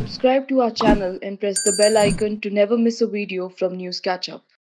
Subscribe to our channel and press the bell icon to never miss a video from News Catch Up.